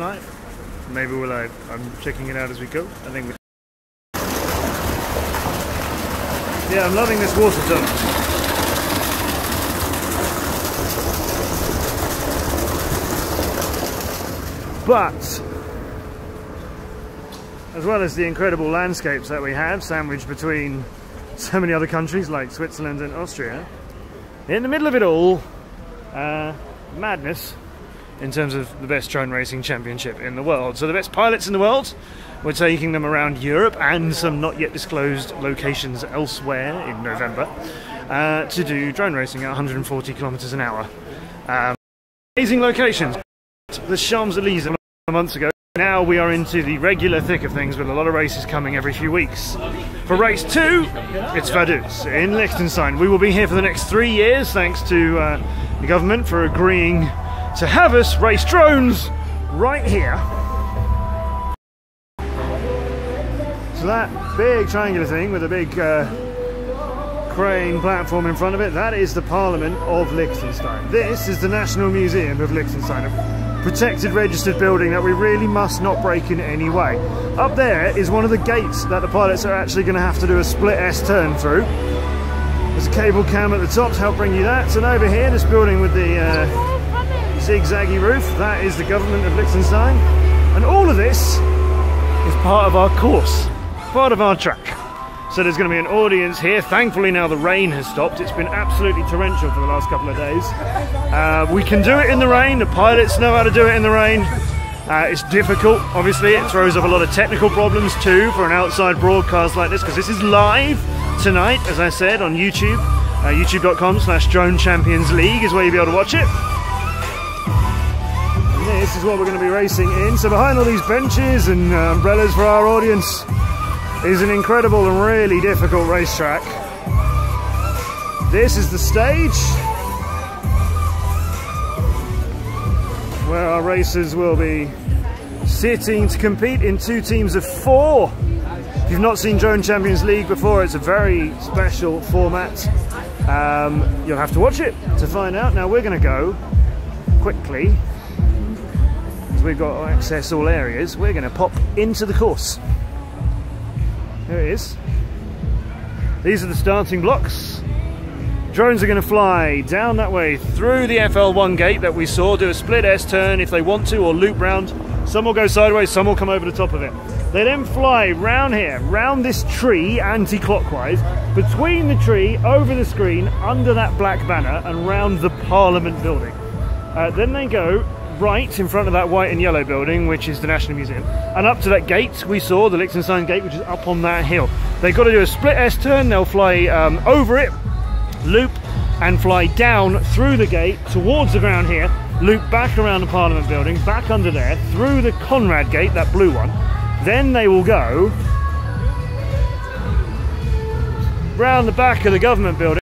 tonight. Maybe we'll. Uh, I'm checking it out as we go. I think. We... Yeah, I'm loving this water tunnel. But as well as the incredible landscapes that we have sandwiched between so many other countries like Switzerland and Austria, in the middle of it all, uh, madness in terms of the best drone racing championship in the world. So the best pilots in the world, we're taking them around Europe and some not yet disclosed locations elsewhere in November uh, to do drone racing at 140 kilometers an hour. Um, amazing locations. The Champs-Élysées months ago. Now we are into the regular thick of things with a lot of races coming every few weeks. For race two, it's Vaduz in Liechtenstein. We will be here for the next three years thanks to uh, the government for agreeing to have us race drones right here. So that big triangular thing with a big uh, crane platform in front of it, that is the Parliament of Liechtenstein. This is the National Museum of Liechtenstein, a protected registered building that we really must not break in any way. Up there is one of the gates that the pilots are actually going to have to do a split S turn through. There's a cable cam at the top to help bring you that. And over here, this building with the uh, zigzaggy roof, that is the government of Liechtenstein. And all of this is part of our course, part of our track. So there's going to be an audience here. Thankfully now the rain has stopped. It's been absolutely torrential for the last couple of days. Uh, we can do it in the rain. The pilots know how to do it in the rain. Uh, it's difficult, obviously. It throws up a lot of technical problems too for an outside broadcast like this because this is live tonight, as I said, on YouTube. Uh, YouTube.com slash Drone Champions League is where you'll be able to watch it. This is what we're going to be racing in. So behind all these benches and uh, umbrellas for our audience, is an incredible and really difficult racetrack. This is the stage where our racers will be sitting to compete in two teams of four. If you've not seen Drone Champions League before, it's a very special format. Um, you'll have to watch it to find out. Now we're going to go quickly, as we've got to access all areas, we're going to pop into the course. There it is. These are the starting blocks. Drones are going to fly down that way through the FL1 gate that we saw, do a split S turn if they want to, or loop round. Some will go sideways, some will come over the top of it. They then fly round here, round this tree anti-clockwise, between the tree, over the screen, under that black banner, and round the Parliament building. Uh, then they go right in front of that white and yellow building, which is the National Museum, and up to that gate we saw, the Liechtenstein gate, which is up on that hill. They've got to do a split S turn, they'll fly um, over it, loop, and fly down through the gate towards the ground here, loop back around the Parliament building, back under there, through the Conrad gate, that blue one. Then they will go round the back of the government building.